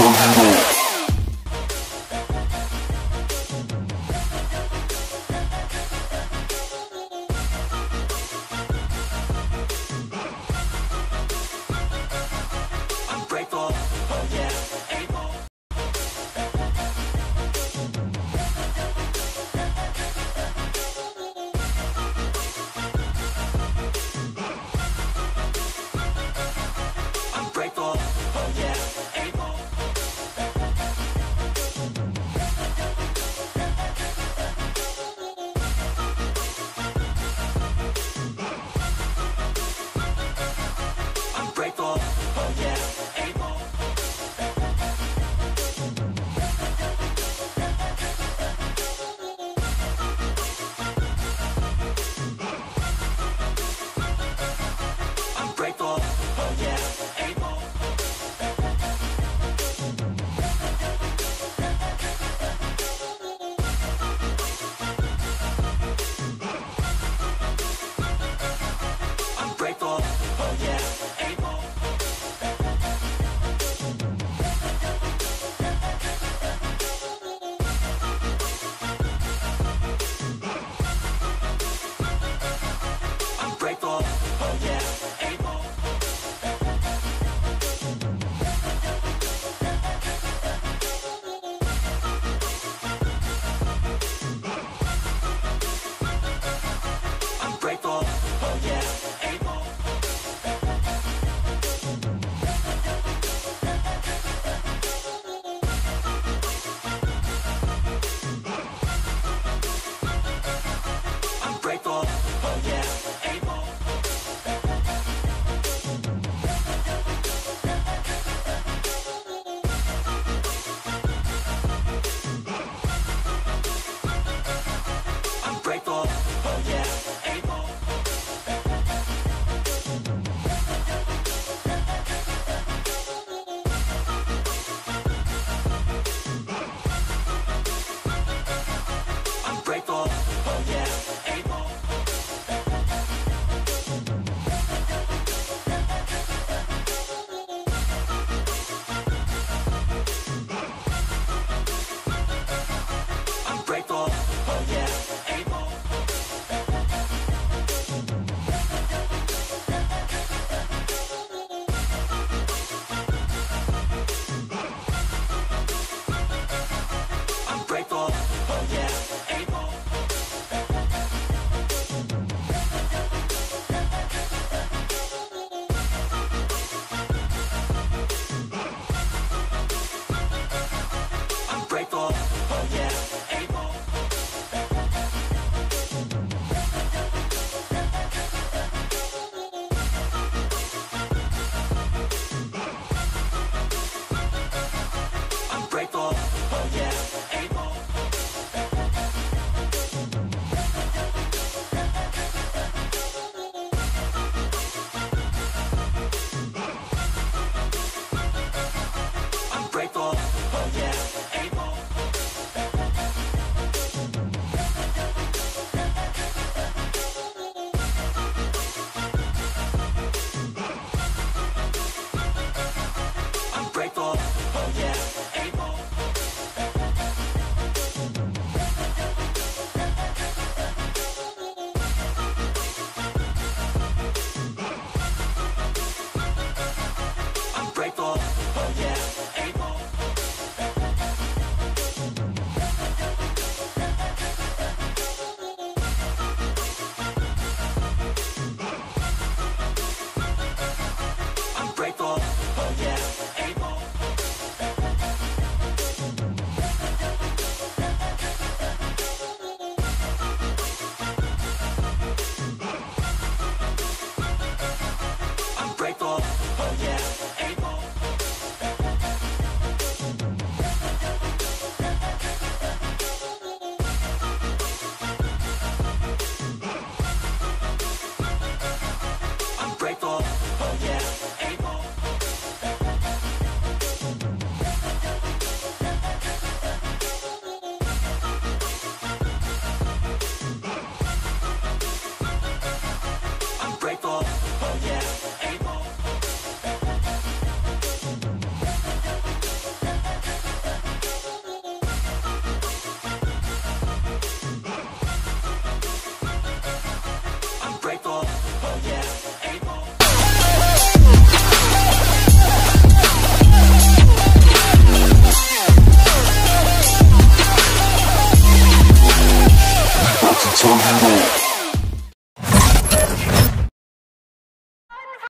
Turn it up. Grateful, Yeah.